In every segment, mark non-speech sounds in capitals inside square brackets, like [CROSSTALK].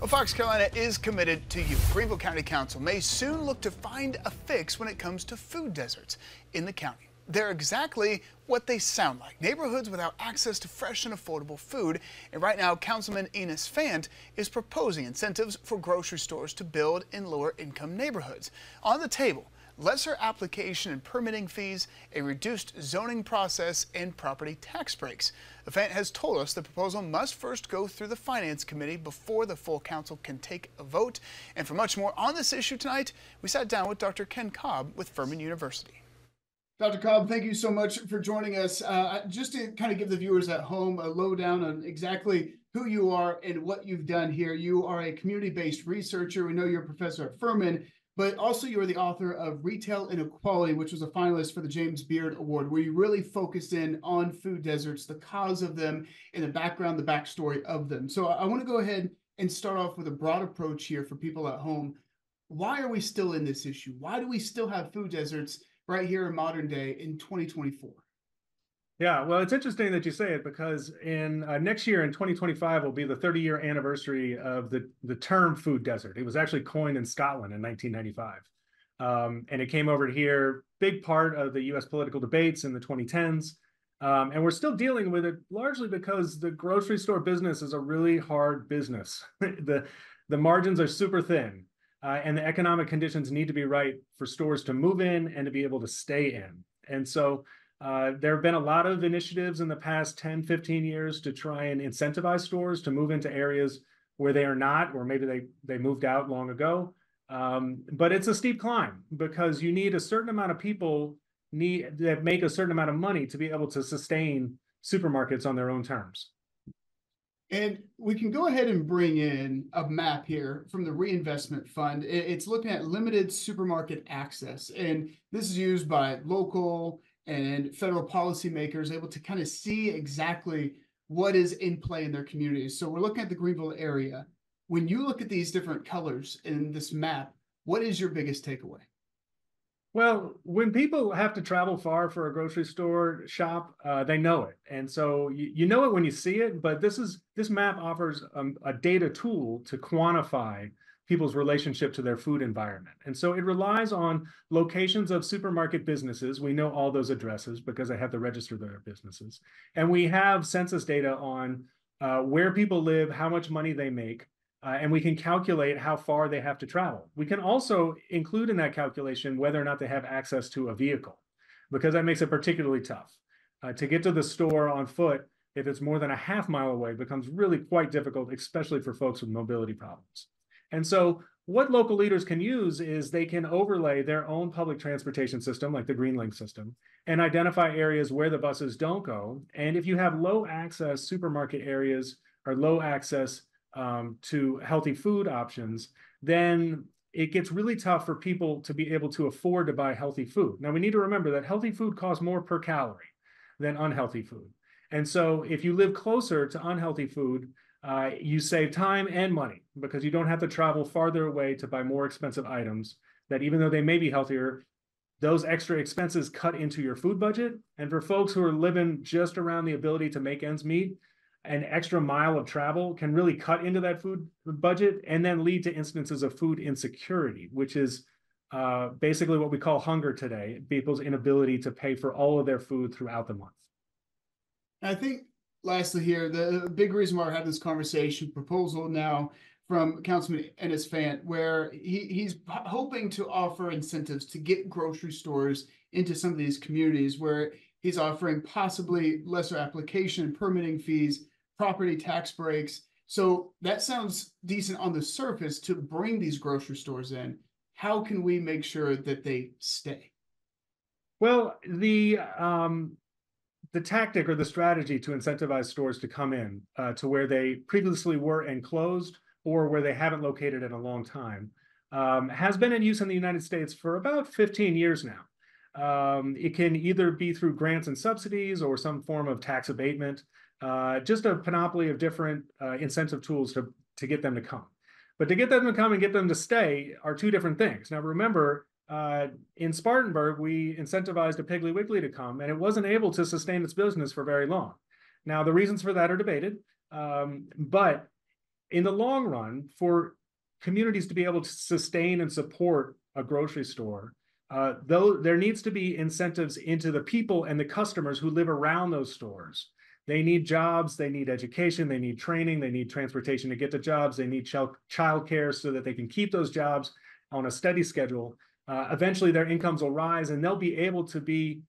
Well, Fox Carolina is committed to you. Greenville County Council may soon look to find a fix when it comes to food deserts in the county. They're exactly what they sound like neighborhoods without access to fresh and affordable food. And right now, Councilman Ennis Fant is proposing incentives for grocery stores to build in lower income neighborhoods. On the table, lesser application and permitting fees, a reduced zoning process, and property tax breaks. The Fant has told us the proposal must first go through the Finance Committee before the full council can take a vote. And for much more on this issue tonight, we sat down with Dr. Ken Kolb with Furman University. Dr. Kolb, thank you so much for joining us. Uh, just to kind of give the viewers at home a lowdown on exactly who you are and what you've done here. You are a community based researcher. We know you're a professor at Furman, but also you are the author of Retail Inequality, which was a finalist for the James Beard Award, where you really focus in on food deserts, the cause of them, and the background, the backstory of them. So I want to go ahead and start off with a broad approach here for people at home. Why are we still in this issue? Why do we still have food deserts right here in modern day in 2024? Yeah, well, it's interesting that you say it because in uh, next year in 2025 will be the 30 year anniversary of the the term food desert. It was actually coined in Scotland in 1995, um, and it came over here. Big part of the U.S. political debates in the 2010s, um, and we're still dealing with it largely because the grocery store business is a really hard business. [LAUGHS] the the margins are super thin, uh, and the economic conditions need to be right for stores to move in and to be able to stay in. And so uh, there have been a lot of initiatives in the past 10, 15 years to try and incentivize stores to move into areas where they are not, or maybe they, they moved out long ago. Um, but it's a steep climb because you need a certain amount of people need that make a certain amount of money to be able to sustain supermarkets on their own terms. And we can go ahead and bring in a map here from the reinvestment fund. It's looking at limited supermarket access. And this is used by local and federal policymakers able to kind of see exactly what is in play in their communities. So we're looking at the Greenville area. When you look at these different colors in this map, what is your biggest takeaway? Well, when people have to travel far for a grocery store shop, uh, they know it, and so you, you, know it when you see it. But this is this map offers um, a data tool to quantify people's relationship to their food environment. And so it relies on locations of supermarket businesses. We know all those addresses because I have to register their businesses. And we have census data on uh, where people live, how much money they make, uh, and we can calculate how far they have to travel. We can also include in that calculation whether or not they have access to a vehicle, because that makes it particularly tough. Uh, to get to the store on foot, if it's more than a half mile away, becomes really quite difficult, especially for folks with mobility problems. And so what local leaders can use is they can overlay their own public transportation system, like the Greenlink system, and identify areas where the buses don't go. And if you have low access supermarket areas or low access um, to healthy food options, then it gets really tough for people to be able to afford to buy healthy food. Now, we need to remember that healthy food costs more per calorie than unhealthy food. And so, if you live closer to unhealthy food, uh, you save time and money because you don't have to travel farther away to buy more expensive items that even though they may be healthier, those extra expenses cut into your food budget. And for folks who are living just around the ability to make ends meet, an extra mile of travel can really cut into that food budget and then lead to instances of food insecurity, which is uh, basically what we call hunger today, people's inability to pay for all of their food throughout the month. I think lastly here, the big reason why we're having this conversation proposal now from Councilman Ennis Fant, where he, he's hoping to offer incentives to get grocery stores into some of these communities where he's offering possibly lesser application permitting fees, property tax breaks. So that sounds decent on the surface to bring these grocery stores in. How can we make sure that they stay? Well, the um, the tactic or the strategy to incentivize stores to come in uh, to where they previously were enclosed or where they haven't located in a long time um, has been in use in the United States for about 15 years now. Um, it can either be through grants and subsidies or some form of tax abatement, uh, just a panoply of different uh, incentive tools to, to get them to come. But to get them to come and get them to stay are two different things. Now, remember, uh, in Spartanburg, we incentivized a Piggly Wiggly to come, and it wasn't able to sustain its business for very long. Now, the reasons for that are debated, um, but in the long run, for communities to be able to sustain and support a grocery store, uh, though there needs to be incentives into the people and the customers who live around those stores. They need jobs, they need education, they need training, they need transportation to get to jobs, they need child childcare so that they can keep those jobs on a steady schedule. Uh, eventually, their incomes will rise and they'll be able to be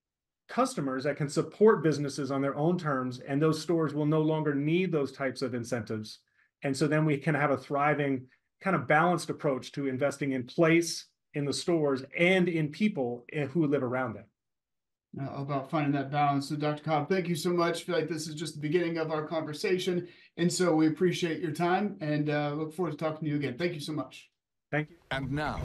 customers that can support businesses on their own terms, and those stores will no longer need those types of incentives. And so then we can have a thriving, kind of balanced approach to investing in place in the stores and in people eh, who live around them. Uh, about finding that balance. So, Dr. Kolb, thank you so much. I feel like this is just the beginning of our conversation. And so we appreciate your time and uh, look forward to talking to you again. Thank you so much. Thank you. And now,